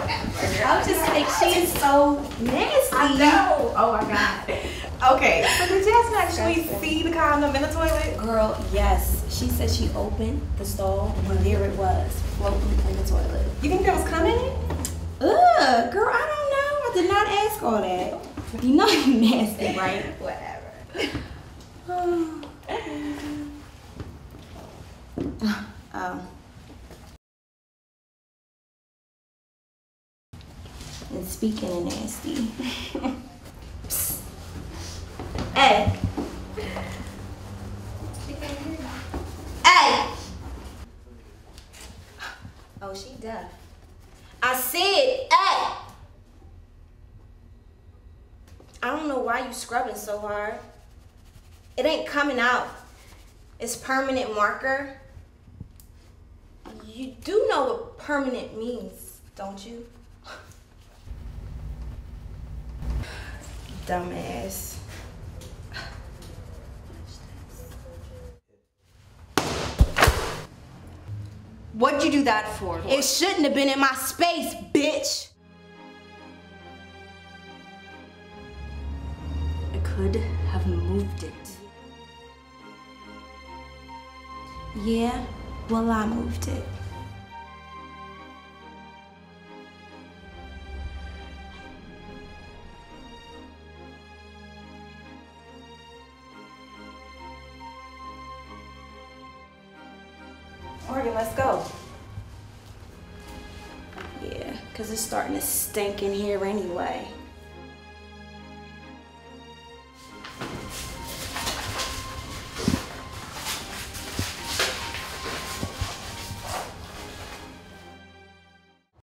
whatever. I was just like, she is so nasty. I know. Oh my god. Okay, so did Jasmine actually see the condom in the toilet? Girl, yes. She said she opened the stall and there it was, floating in the toilet. You think that was coming? Ugh, girl, I don't know. I did not ask all that. You know you nasty, right? Whatever. Oh. And speaking of nasty. Hey. Hey. Oh, she deaf. I said, hey. I don't know why you scrubbing so hard. It ain't coming out. It's permanent marker. You do know what permanent means, don't you? Dumbass. What'd you do that for? It shouldn't have been in my space, bitch. I could have moved it. Yeah, well, I moved it. Morgan, let's go. Yeah, because it's starting to stink in here anyway.